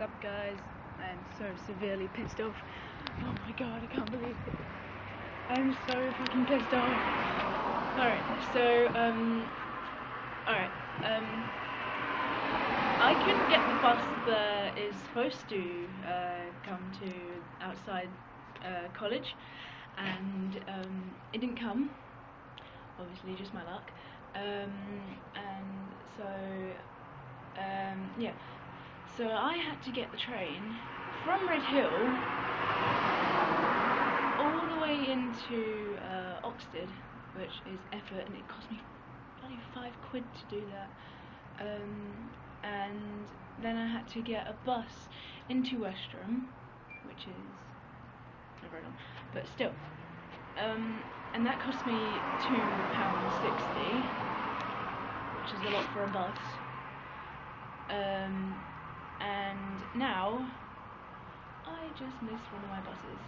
Up, guys? I'm so severely pissed off. Oh my god, I can't believe it. I'm so fucking pissed off. Alright, so, um, alright, um, I couldn't get the bus that is supposed to uh, come to outside uh, college, and um, it didn't come. Obviously, just my luck. Um, and so, um, yeah. So I had to get the train from Redhill all the way into uh, Oxted, which is effort, and it cost me bloody five quid to do that. Um, and then I had to get a bus into Westerham, which is not very long, but still. Um, and that cost me two pounds sixty, which is a lot for a bus. Um, and now I just missed one of my buses.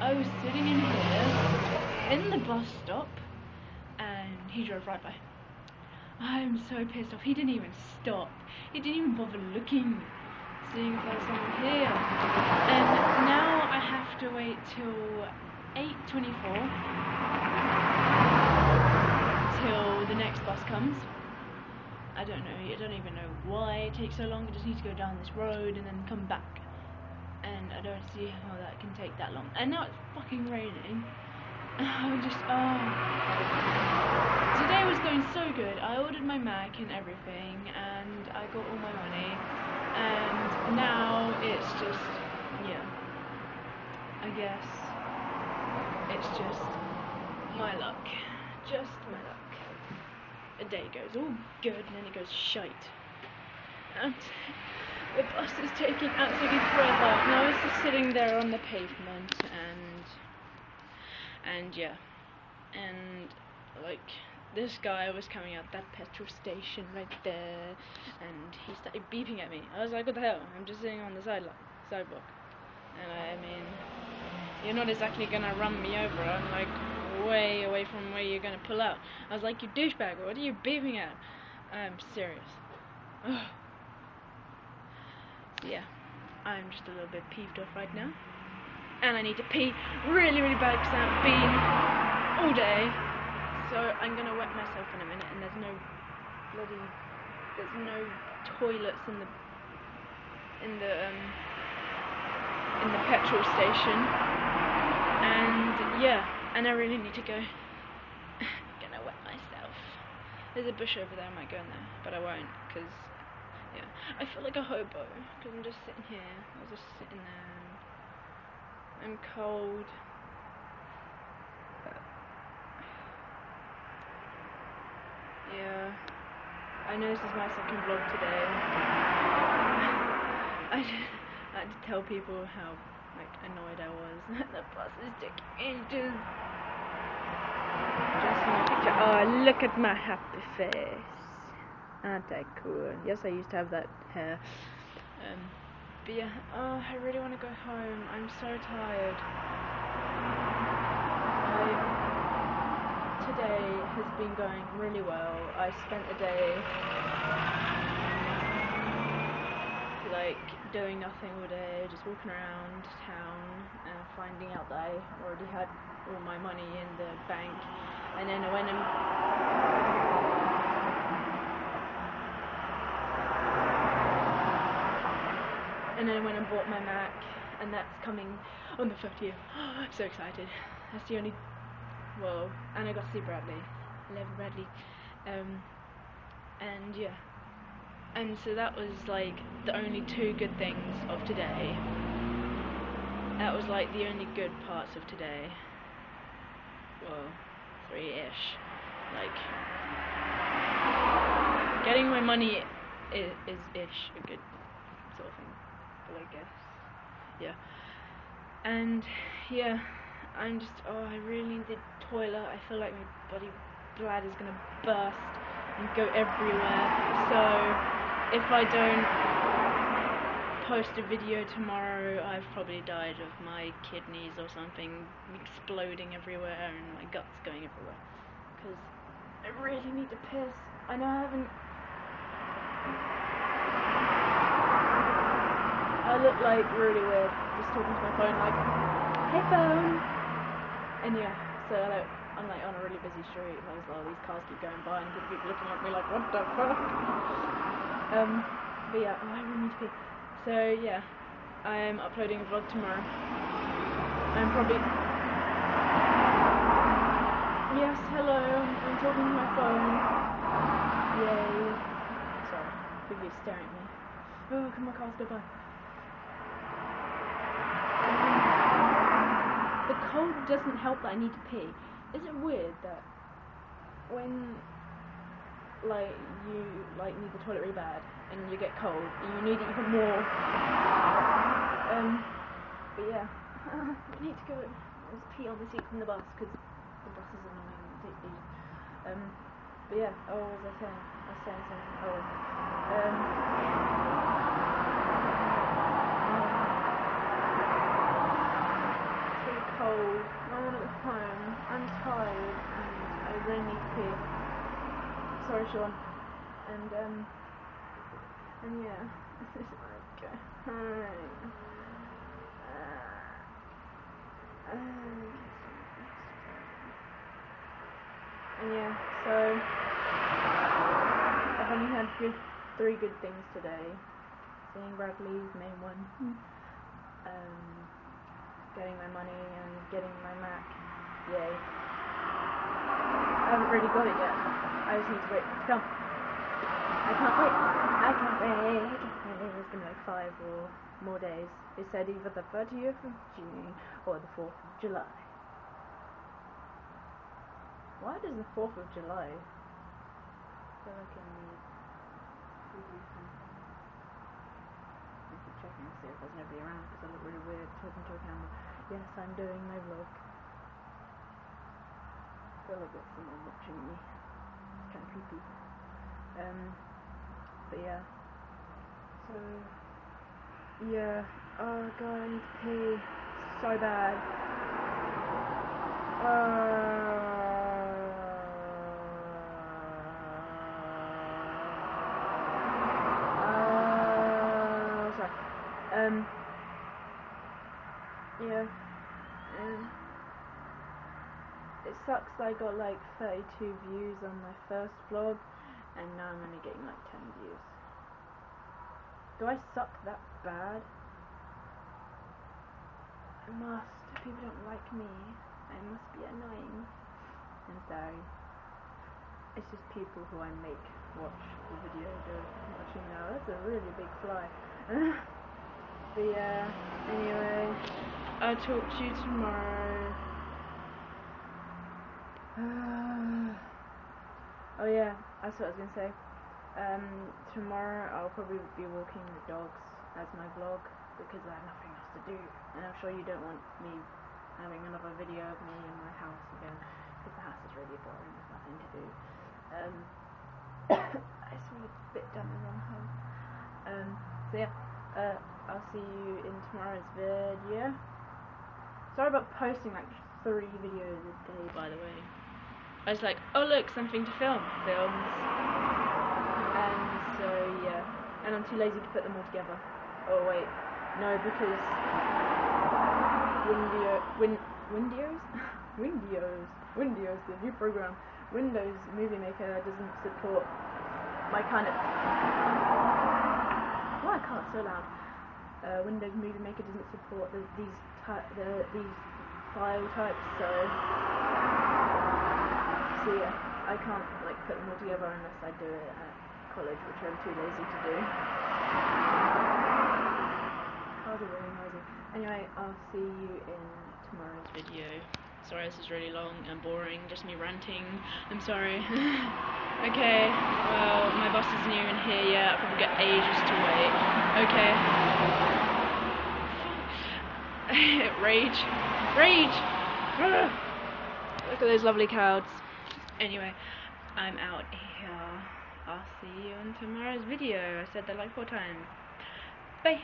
I was sitting in here in the bus stop, and he drove right by. I'm so pissed off. He didn't even stop. He didn't even bother looking, seeing if there was someone here. And now I have to wait till 8.24 till the next bus comes. I don't know, I don't even know why it takes so long. I just need to go down this road and then come back. And I don't see how that can take that long. And now it's fucking raining. I'm just, oh. Today was going so good. I ordered my Mac and everything, and I got all my money. And now it's just, yeah. I guess it's just my luck. Just my luck. A day goes all good, and then it goes shite. And the bus is taking absolutely forever. And I was just sitting there on the pavement, and and yeah, and like this guy was coming out that petrol station right there, and he started beeping at me. I was like, what the hell? I'm just sitting on the sideline, sidewalk, and I, I mean, you're not exactly gonna run me over. I'm like way away from where you're gonna pull out. I was like, you douchebag, what are you beeping at? I'm serious. Ugh. Yeah, I'm just a little bit peeved off right now. And I need to pee really, really bad because I haven't been all day. So I'm gonna wet myself in a minute and there's no bloody, there's no toilets in the, in the, um, in the petrol station. And yeah, and I really need to go. gonna wet myself. There's a bush over there, I might go in there, but I won't, because, yeah. I feel like a hobo, because I'm just sitting here, I was just sitting there, I'm cold. Yeah. I know this is my second vlog today. I, just, I had to tell people how like annoyed I was. That the bus is taking ages. Just in my picture. Oh, look at my happy face. Aren't I cool? Yes, I used to have that hair. Um, but yeah, oh, I really want to go home. I'm so tired. I, today has been going really well. I spent a day like doing nothing all day, just walking around town and finding out that I already had all my money in the bank. And then I went and then I went and bought my Mac, and that's coming on the 30th. so excited. That's the only. Well, and I got to see Bradley. I love Bradley. Um, and yeah. And so that was like the only two good things of today. That was like the only good parts of today. Well, three ish. Like, getting my money is, is ish a good sort of thing. But I guess, yeah. And yeah, I'm just, oh, I really need the toilet. I feel like my body bladder is gonna burst and go everywhere. So, if I don't post a video tomorrow, I've probably died of my kidneys or something exploding everywhere and my guts going everywhere. Because I really need to piss. I know I haven't. I look like really weird just talking to my phone like, hey phone. And yeah, so I'm like on a really busy street, like all these cars keep going by and people keep looking at me like, what the fuck? Um, but yeah, I really need to pee. So yeah, I'm uploading a vlog tomorrow. I'm probably Yes, hello. I'm talking to my phone. Yay. Sorry, Biggie staring at me. Oh, can my cars go by? The cold doesn't help that I need to pee. Is it weird that when like you like need the toilet really bad and you get cold, you need it even more? Um, but yeah, we need to go. and pee on the seat from the bus because the bus is annoying. Um, but yeah. Oh, was I saying? I was saying something. Oh. Um. It's cold. I want to go home. I'm tired and I really need to pee. Sorry, Sean. And um. And yeah. okay. Uh, um, And yeah, so I've only had good, three good things today. Seeing Bradley's main one. Um, getting my money and getting my Mac. Yay. I haven't really got it yet. I just need to wait come. I can't wait. I can't wait. I can't. It's been like five or more days. They said either the 30th of June or the 4th of July. Why does the 4th of July feel like I need to do something? I keep checking to see if there's nobody around because I look really weird talking to a camera. Yes, I'm doing my vlog. I feel like there's someone watching me. It's kind of creepy. Um, but yeah. So, yeah. Oh god, I to pee so bad. Uh, Um, yeah, um, it sucks I got like 32 views on my first vlog, and now I'm only getting like 10 views. Do I suck that bad? I must. People don't like me. I must be annoying. I'm sorry. It's just people who I make watch the video watching now. That's a really big fly. But yeah, anyway, I'll talk to you tomorrow. oh yeah, that's what I was gonna say. Um, tomorrow I'll probably be walking the dogs as my vlog because I have nothing else to do, and I'm sure you don't want me having another video of me in my house again because the house is really boring. There's nothing to do. Um, I swallowed a bit down the wrong hole. Um, so yeah. Uh, I'll see you in tomorrow's video. Sorry about posting like three videos a day, by the way. I was like, oh look, something to film. Films. And so, yeah. And I'm too lazy to put them all together. Oh wait, no, because Windio, Win, Windows? Windows, Windows, the new program, Windows Movie Maker doesn't support my kind of... Why oh, I can't so loud uh, Windows Movie Maker doesn't support the, these the, these file types, so yeah, I can't like put them all together unless I do it at college, which I'm too lazy to do. Cars are really noisy. Anyway, I'll see you in tomorrow's video. Sorry, this is really long and boring, just me ranting. I'm sorry. okay, well, my bus isn't even here yet. I'll probably get ages to wait. Okay. Rage. Rage! Look at those lovely clouds. Anyway, I'm out here. I'll see you in tomorrow's video. I said that like four times. Bye!